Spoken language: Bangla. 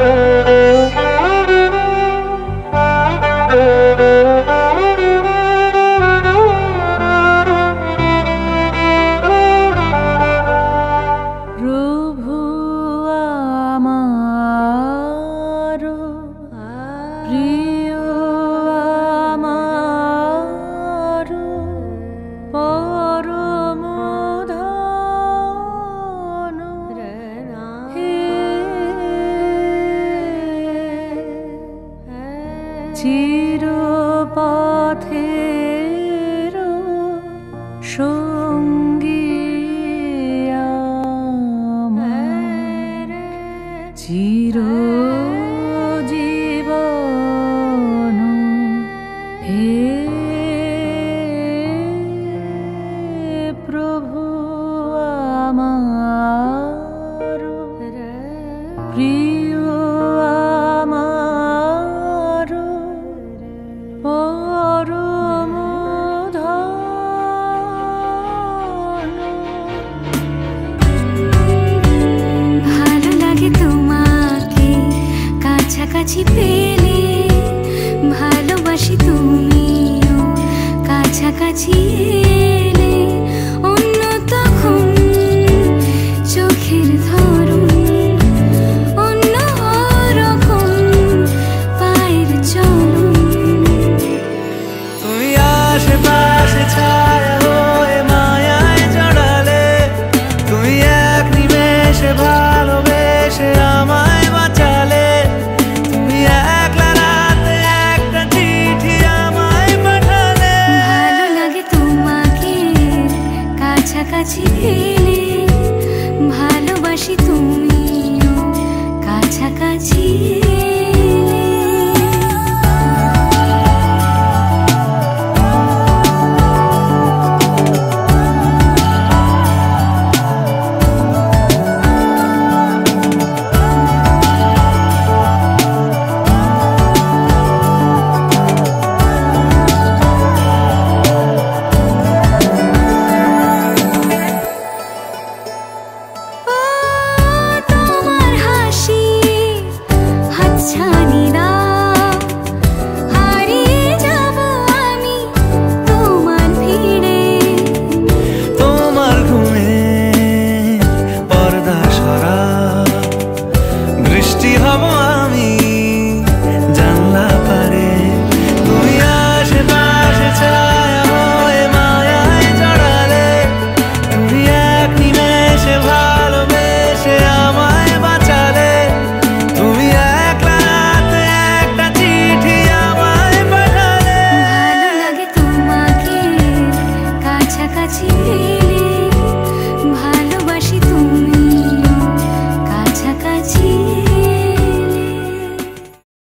Música হ্যাঁ চির পথের সঙ্গী চির ভালোবাসি তুমিও। কাছাকাছি কাছে ভালোবাসি তুমি।